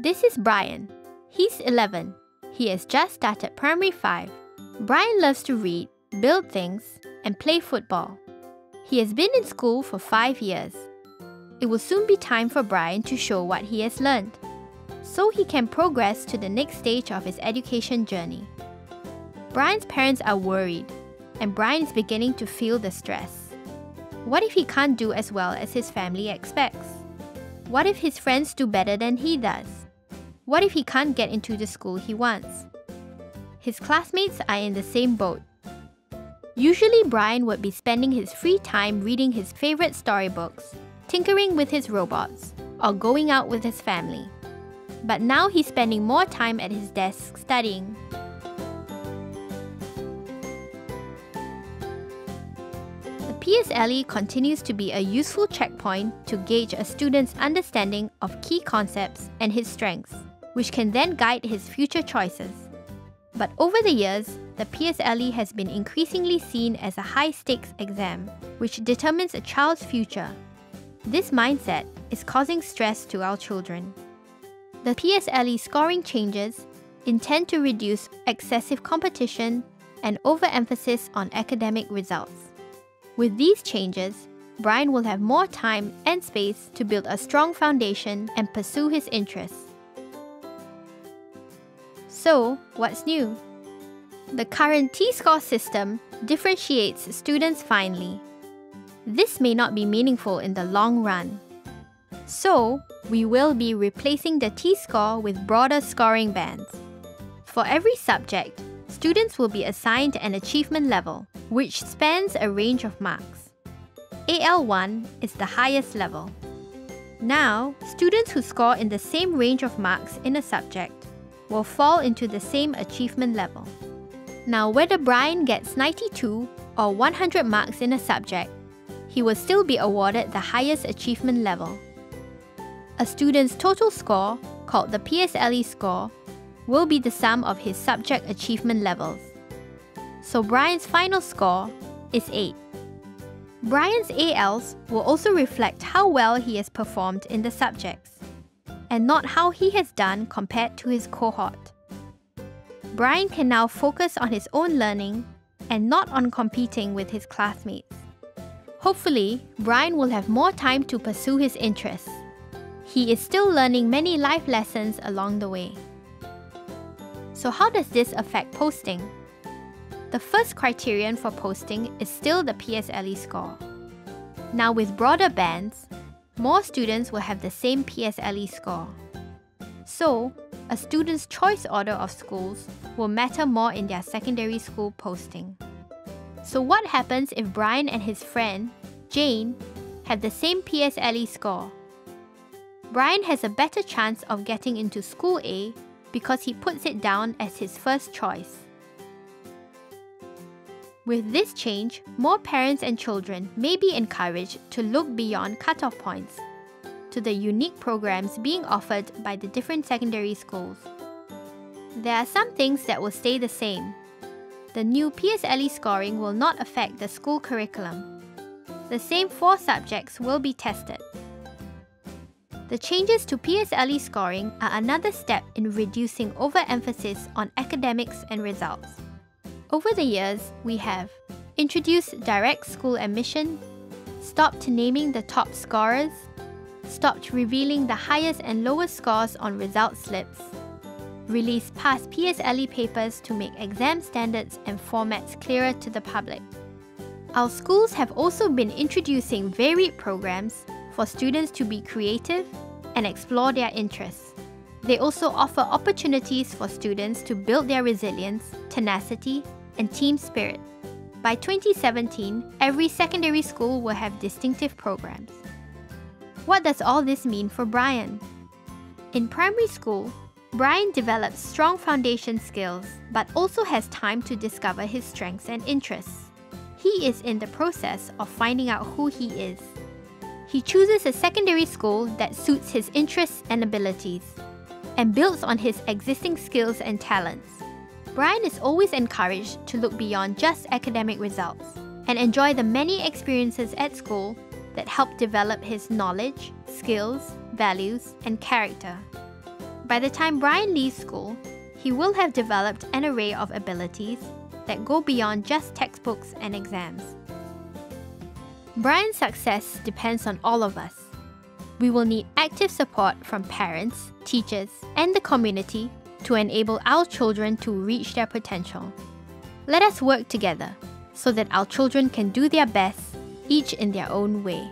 This is Brian. He's 11. He has just started primary 5. Brian loves to read, build things, and play football. He has been in school for 5 years. It will soon be time for Brian to show what he has learned, so he can progress to the next stage of his education journey. Brian's parents are worried, and Brian is beginning to feel the stress. What if he can't do as well as his family expects? What if his friends do better than he does? What if he can't get into the school he wants? His classmates are in the same boat. Usually, Brian would be spending his free time reading his favorite storybooks, tinkering with his robots, or going out with his family. But now he's spending more time at his desk studying. The PSLE continues to be a useful checkpoint to gauge a student's understanding of key concepts and his strengths, which can then guide his future choices. But over the years, the PSLE has been increasingly seen as a high stakes exam, which determines a child's future. This mindset is causing stress to our children. The PSLE scoring changes intend to reduce excessive competition and overemphasis on academic results. With these changes, Brian will have more time and space to build a strong foundation and pursue his interests. So, what's new? The current T-score system differentiates students finely. This may not be meaningful in the long run. So, we will be replacing the T-score with broader scoring bands. For every subject, students will be assigned an achievement level, which spans a range of marks. AL1 is the highest level. Now, students who score in the same range of marks in a subject will fall into the same achievement level. Now, whether Brian gets 92 or 100 marks in a subject, he will still be awarded the highest achievement level. A student's total score, called the PSLE score, will be the sum of his subject achievement levels. So Brian's final score is 8. Brian's ALs will also reflect how well he has performed in the subjects, and not how he has done compared to his cohort. Brian can now focus on his own learning and not on competing with his classmates. Hopefully, Brian will have more time to pursue his interests he is still learning many life lessons along the way. So, how does this affect posting? The first criterion for posting is still the PSLE score. Now, with broader bands, more students will have the same PSLE score. So, a student's choice order of schools will matter more in their secondary school posting. So, what happens if Brian and his friend, Jane, have the same PSLE score? Brian has a better chance of getting into School A because he puts it down as his first choice. With this change, more parents and children may be encouraged to look beyond cutoff points to the unique programs being offered by the different secondary schools. There are some things that will stay the same. The new PSLE scoring will not affect the school curriculum. The same four subjects will be tested. The changes to PSLE scoring are another step in reducing overemphasis on academics and results. Over the years, we have introduced direct school admission, stopped naming the top scorers, stopped revealing the highest and lowest scores on result slips, released past PSLE papers to make exam standards and formats clearer to the public. Our schools have also been introducing varied programs for students to be creative and explore their interests. They also offer opportunities for students to build their resilience, tenacity, and team spirit. By 2017, every secondary school will have distinctive programs. What does all this mean for Brian? In primary school, Brian develops strong foundation skills but also has time to discover his strengths and interests. He is in the process of finding out who he is he chooses a secondary school that suits his interests and abilities and builds on his existing skills and talents. Brian is always encouraged to look beyond just academic results and enjoy the many experiences at school that help develop his knowledge, skills, values, and character. By the time Brian leaves school, he will have developed an array of abilities that go beyond just textbooks and exams. Brian's success depends on all of us. We will need active support from parents, teachers, and the community to enable our children to reach their potential. Let us work together so that our children can do their best, each in their own way.